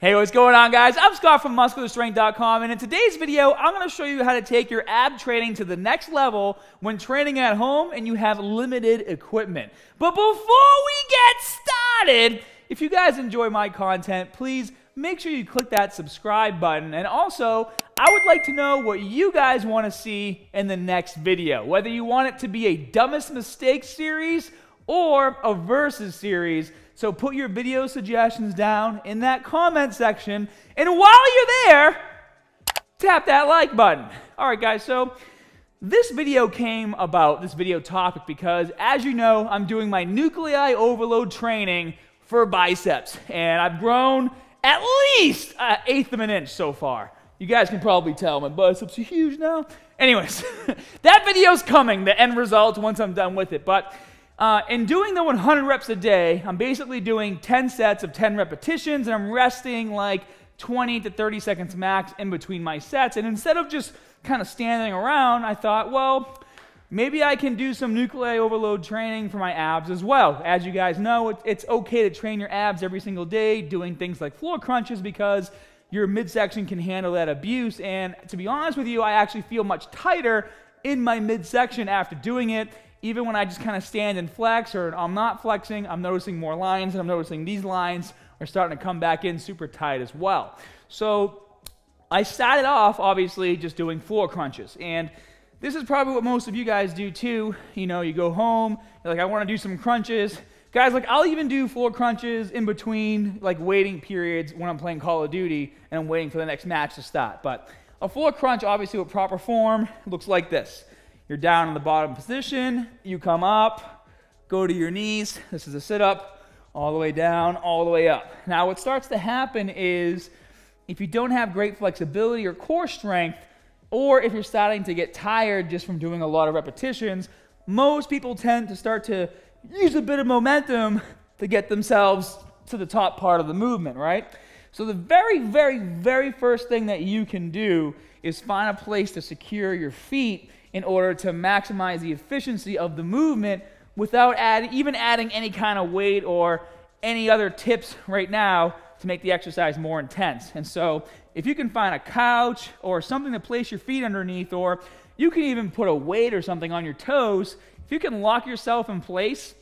Hey, what's going on, guys? I'm Scott from MuscularStrength.com, and in today's video, I'm going to show you how to take your ab training to the next level when training at home and you have limited equipment. But before we get started, if you guys enjoy my content, please make sure you click that subscribe button. And also, I would like to know what you guys want to see in the next video, whether you want it to be a dumbest mistakes series or a versus series. So put your video suggestions down in that comment section. And while you're there, tap that like button. All right, guys, so this video came about, this video topic, because as you know, I'm doing my nuclei overload training for biceps. And I've grown at least an eighth of an inch so far. You guys can probably tell my biceps are huge now. Anyways, that video's coming, the end result, once I'm done with it. But uh, in doing the 100 reps a day, I'm basically doing 10 sets of 10 repetitions, and I'm resting like 20 to 30 seconds max in between my sets. And instead of just kind of standing around, I thought, well, maybe I can do some nuclei overload training for my abs as well. As you guys know, it's okay to train your abs every single day, doing things like floor crunches because your midsection can handle that abuse. And to be honest with you, I actually feel much tighter in my midsection after doing it even when I just kind of stand and flex or I'm not flexing, I'm noticing more lines and I'm noticing these lines are starting to come back in super tight as well. So I started off obviously just doing floor crunches and this is probably what most of you guys do too. You know, you go home, you're like, I want to do some crunches. Guys, like I'll even do floor crunches in between like waiting periods when I'm playing Call of Duty and I'm waiting for the next match to start. But a floor crunch, obviously with proper form, looks like this. You're down in the bottom position. You come up, go to your knees. This is a sit up, all the way down, all the way up. Now, what starts to happen is if you don't have great flexibility or core strength, or if you're starting to get tired just from doing a lot of repetitions, most people tend to start to use a bit of momentum to get themselves to the top part of the movement, right? So, the very, very, very first thing that you can do is find a place to secure your feet in order to maximize the efficiency of the movement without add, even adding any kind of weight or any other tips right now to make the exercise more intense. And so, if you can find a couch or something to place your feet underneath, or you can even put a weight or something on your toes, if you can lock yourself in place,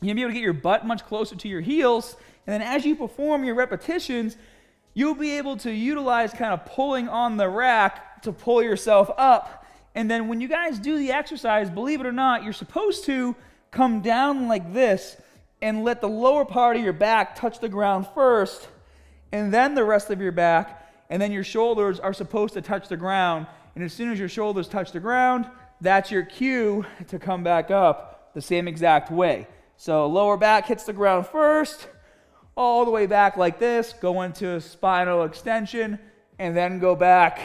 you'll be able to get your butt much closer to your heels. And then as you perform your repetitions, you'll be able to utilize kind of pulling on the rack to pull yourself up and then when you guys do the exercise, believe it or not, you're supposed to come down like this and let the lower part of your back touch the ground first, and then the rest of your back, and then your shoulders are supposed to touch the ground. And as soon as your shoulders touch the ground, that's your cue to come back up the same exact way. So lower back hits the ground first, all the way back like this, go into a spinal extension, and then go back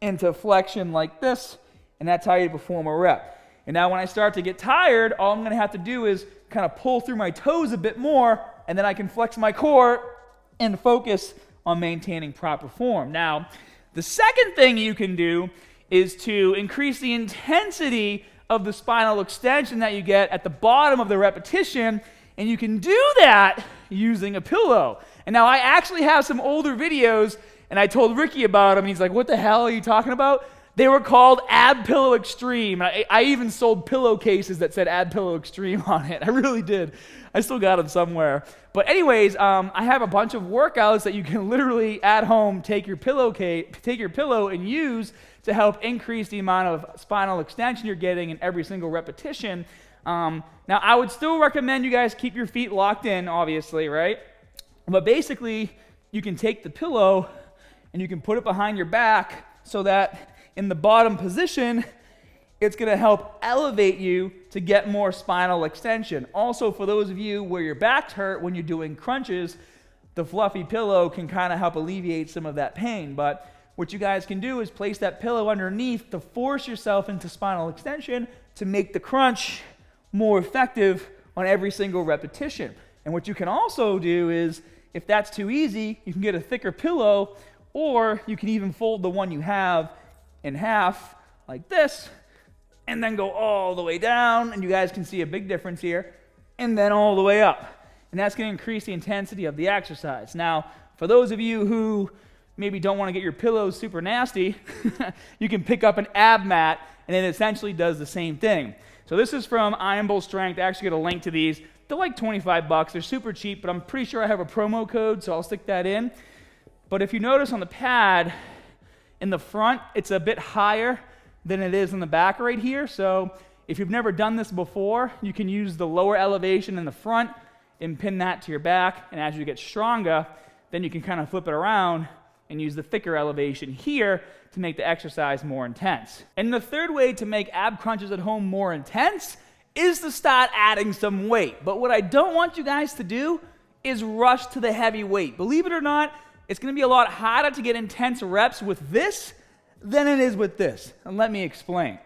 into flexion like this and that's how you perform a rep. And now when I start to get tired, all I'm going to have to do is kind of pull through my toes a bit more, and then I can flex my core and focus on maintaining proper form. Now, the second thing you can do is to increase the intensity of the spinal extension that you get at the bottom of the repetition, and you can do that using a pillow. And now I actually have some older videos, and I told Ricky about them, and he's like, What the hell are you talking about? They were called Ab Pillow Extreme. I, I, even sold pillowcases that said Ab Pillow Extreme on it. I really did. I still got them somewhere. But anyways, um, I have a bunch of workouts that you can literally at home take your pillowcase, take your pillow and use to help increase the amount of spinal extension you're getting in every single repetition. Um, now, I would still recommend you guys keep your feet locked in, obviously, right? But basically, you can take the pillow and you can put it behind your back so that in the bottom position, it's going to help elevate you to get more spinal extension. Also, for those of you where your backs hurt when you're doing crunches, the fluffy pillow can kind of help alleviate some of that pain. But what you guys can do is place that pillow underneath to force yourself into spinal extension to make the crunch more effective on every single repetition. And what you can also do is, if that's too easy, you can get a thicker pillow, or you can even fold the one you have in half like this, and then go all the way down, and you guys can see a big difference here, and then all the way up. and that's going to increase the intensity of the exercise. Now, for those of you who maybe don't want to get your pillows super nasty, you can pick up an ab mat and it essentially does the same thing. So this is from Iron Bull Strength. I actually get a link to these. They're like 25 bucks. They're super cheap, but I'm pretty sure I have a promo code, so I'll stick that in. But if you notice on the pad in the front, it's a bit higher than it is in the back right here. So if you've never done this before, you can use the lower elevation in the front and pin that to your back. And as you get stronger, then you can kind of flip it around and use the thicker elevation here to make the exercise more intense. And the third way to make ab crunches at home more intense is to start adding some weight. But what I don't want you guys to do is rush to the heavy weight. Believe it or not, it's gonna be a lot harder to get intense reps with this than it is with this. And let me explain.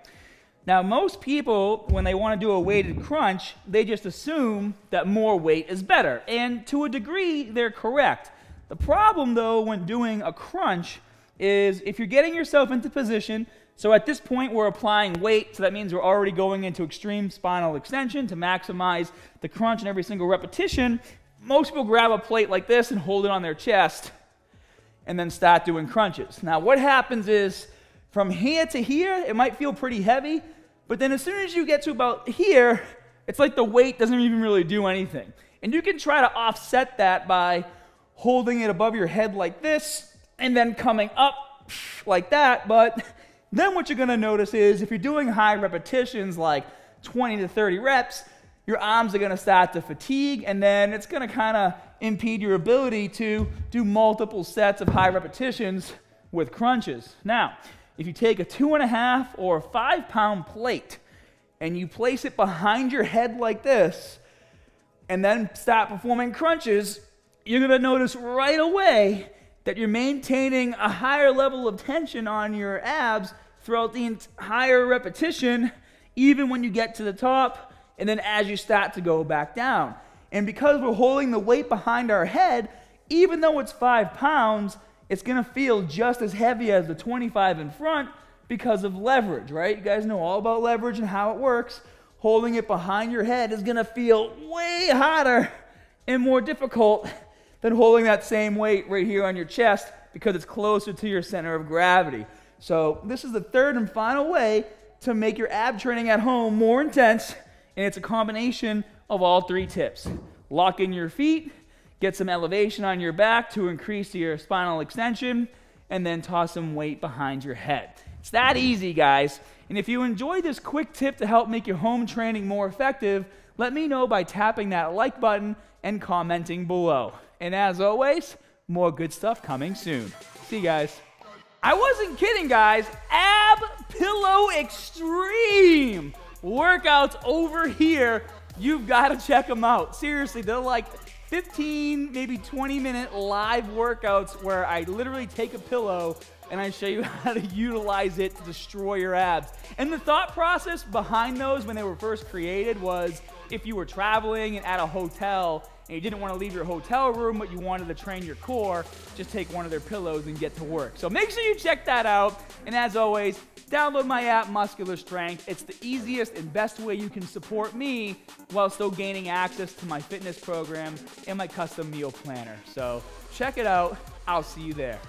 Now, most people, when they want to do a weighted crunch, they just assume that more weight is better. And to a degree, they're correct. The problem, though, when doing a crunch is if you're getting yourself into position, so at this point we're applying weight, so that means we're already going into extreme spinal extension to maximize the crunch in every single repetition. Most people grab a plate like this and hold it on their chest and then start doing crunches. Now, what happens is from here to here, it might feel pretty heavy, but then as soon as you get to about here, it's like the weight doesn't even really do anything. And you can try to offset that by holding it above your head like this and then coming up like that. But then what you're gonna notice is if you're doing high repetitions like 20 to 30 reps, your arms are gonna start to fatigue and then it's gonna kind of impede your ability to do multiple sets of high repetitions with crunches. Now, if you take a two and a half or five pound plate and you place it behind your head like this, and then start performing crunches, you're gonna notice right away that you're maintaining a higher level of tension on your abs throughout the entire repetition, even when you get to the top, and then as you start to go back down. And because we're holding the weight behind our head, even though it's five pounds, it's going to feel just as heavy as the 25 in front because of leverage, right? You guys know all about leverage and how it works. Holding it behind your head is going to feel way harder and more difficult than holding that same weight right here on your chest because it's closer to your center of gravity. So, this is the third and final way to make your ab training at home more intense, and it's a combination of all three tips. Lock in your feet, Get some elevation on your back to increase your spinal extension, and then toss some weight behind your head. It's that easy, guys. And if you enjoy this quick tip to help make your home training more effective, let me know by tapping that like button and commenting below. And as always, more good stuff coming soon. See you guys. I wasn't kidding, guys. Ab Pillow Extreme workouts over here. You've got to check them out. Seriously, they're like 15, maybe 20 minute live workouts where I literally take a pillow and I show you how to utilize it to destroy your abs. And the thought process behind those when they were first created was if you were traveling and at a hotel and you didn't want to leave your hotel room but you wanted to train your core, just take one of their pillows and get to work. So make sure you check that out. And as always, Download my app, Muscular Strength. It's the easiest and best way you can support me while still gaining access to my fitness program and my custom meal planner. So check it out. I'll see you there.